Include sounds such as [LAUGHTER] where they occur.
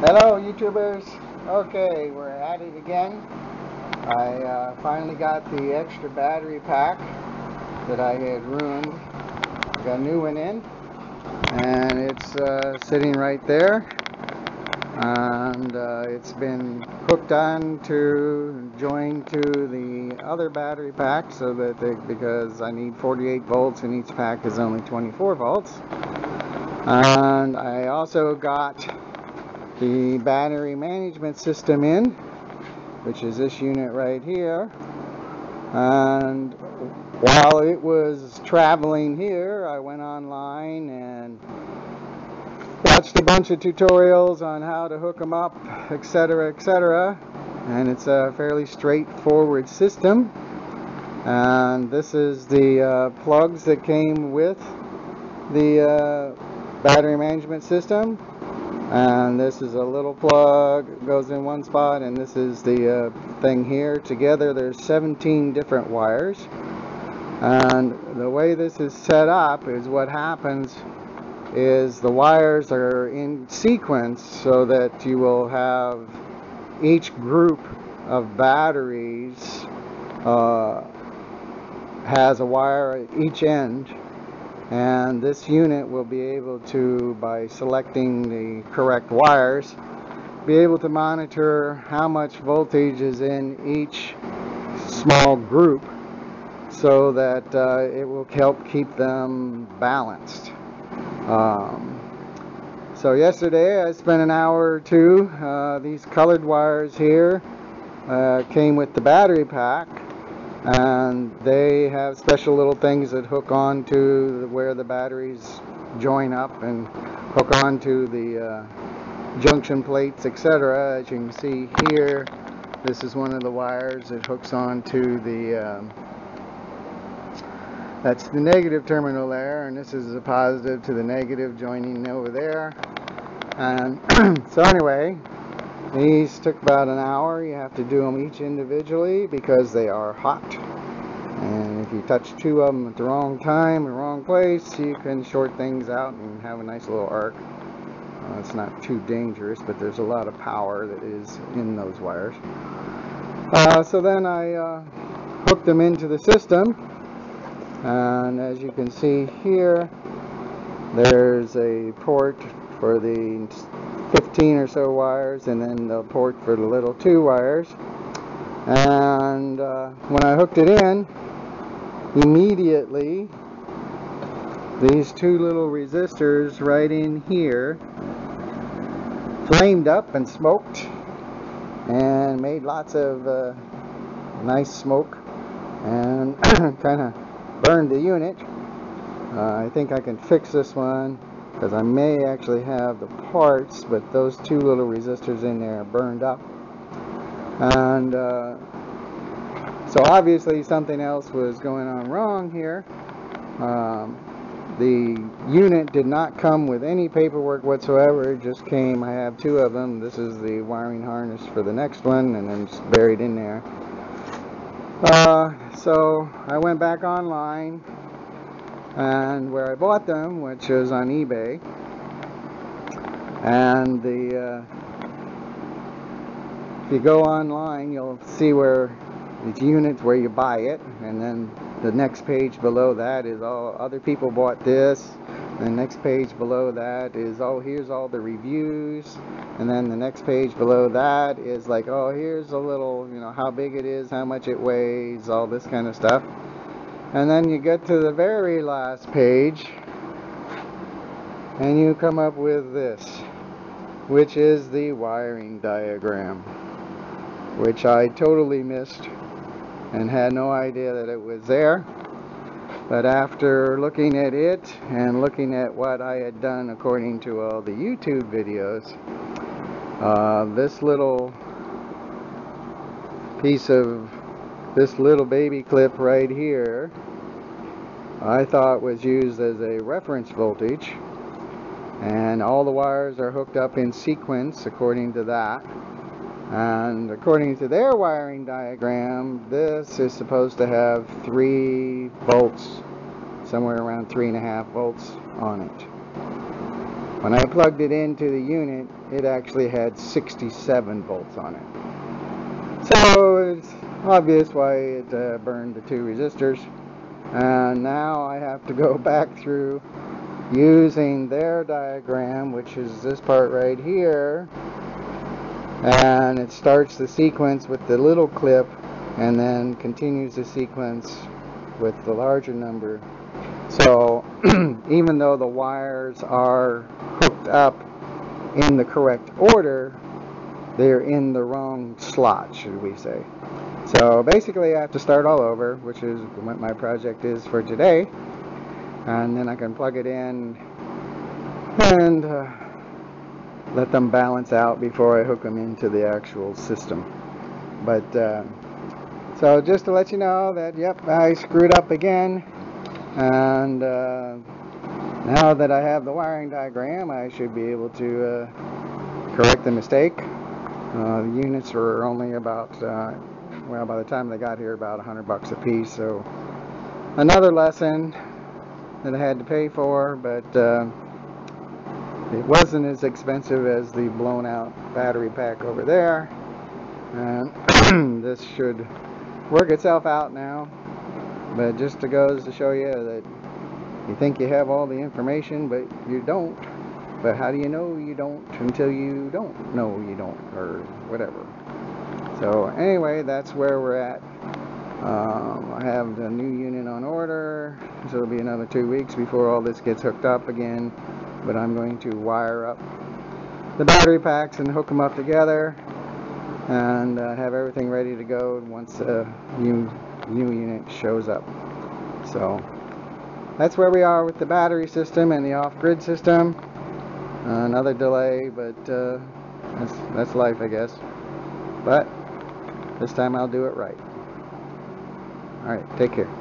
Hello YouTubers. Okay, we're at it again. I uh, finally got the extra battery pack that I had ruined. Got a new one in and it's uh, sitting right there and uh, it's been hooked on to joined to the other battery pack so that they, because I need 48 volts and each pack is only 24 volts and I also got the battery management system in, which is this unit right here. And while it was traveling here, I went online and watched a bunch of tutorials on how to hook them up, etc., etc. And it's a fairly straightforward system. And this is the uh, plugs that came with the uh, battery management system and this is a little plug. Goes in one spot and this is the uh, thing here. Together there's 17 different wires. And the way this is set up is what happens is the wires are in sequence so that you will have each group of batteries uh, has a wire at each end and this unit will be able to by selecting the correct wires be able to monitor how much voltage is in each small group so that uh, it will help keep them balanced. Um, so yesterday I spent an hour or two uh, these colored wires here uh, came with the battery pack and they have special little things that hook on to where the batteries join up and hook on to the uh, junction plates etc as you can see here this is one of the wires that hooks on to the um, that's the negative terminal there and this is the positive to the negative joining over there. And [CLEARS THROAT] so anyway these took about an hour. You have to do them each individually because they are hot. And if you touch two of them at the wrong time, the wrong place, you can short things out and have a nice little arc. Uh, it's not too dangerous, but there's a lot of power that is in those wires. Uh, so then I uh, hooked them into the system. And as you can see here, there's a port for the 15 or so wires and then the port for the little two wires. And uh, when I hooked it in immediately these two little resistors right in here flamed up and smoked and made lots of uh, nice smoke and [CLEARS THROAT] kind of burned the unit. Uh, I think I can fix this one because I may actually have the parts but those two little resistors in there burned up. And uh, so obviously something else was going on wrong here. Um, the unit did not come with any paperwork whatsoever. It just came I have two of them. This is the wiring harness for the next one and then it's buried in there. Uh, so I went back online and where I bought them, which is on eBay. And the uh, if you go online, you'll see where it's units where you buy it, and then the next page below that is all other people bought this. The next page below that is oh here's all the reviews, and then the next page below that is like oh here's a little you know how big it is, how much it weighs, all this kind of stuff. And then you get to the very last page and you come up with this, which is the wiring diagram, which I totally missed and had no idea that it was there. But after looking at it and looking at what I had done according to all the YouTube videos, uh, this little piece of this little baby clip right here I thought was used as a reference voltage. And all the wires are hooked up in sequence according to that. And according to their wiring diagram this is supposed to have three volts somewhere around three and a half volts on it. When I plugged it into the unit, it actually had 67 volts on it. So obvious why it uh, burned the two resistors. And now I have to go [LAUGHS] back through using their diagram, which is this part right here. And it starts the sequence with the little clip and then continues the sequence with the larger number. So [CLEARS THROAT] even though the wires are hooked up in the correct order, they're in the wrong slot, should we say. So basically I have to start all over, which is what my project is for today. And then I can plug it in and uh, let them balance out before I hook them into the actual system. But uh, so just to let you know that, yep, I screwed up again. And uh, now that I have the wiring diagram, I should be able to uh, correct the mistake. Uh, the units were only about, uh, well, by the time they got here, about 100 bucks a piece. So another lesson that I had to pay for, but uh, it wasn't as expensive as the blown out battery pack over there. And [CLEARS THROAT] this should work itself out now. But just to goes to show you that you think you have all the information, but you don't. But how do you know you don't until you don't know you don't, or whatever. So anyway, that's where we're at. Um, I have the new unit on order, so it'll be another two weeks before all this gets hooked up again. But I'm going to wire up the battery packs and hook them up together and uh, have everything ready to go once the new, new unit shows up. So that's where we are with the battery system and the off-grid system. Uh, another delay, but uh, that's, that's life, I guess. But this time I'll do it right. Alright, take care.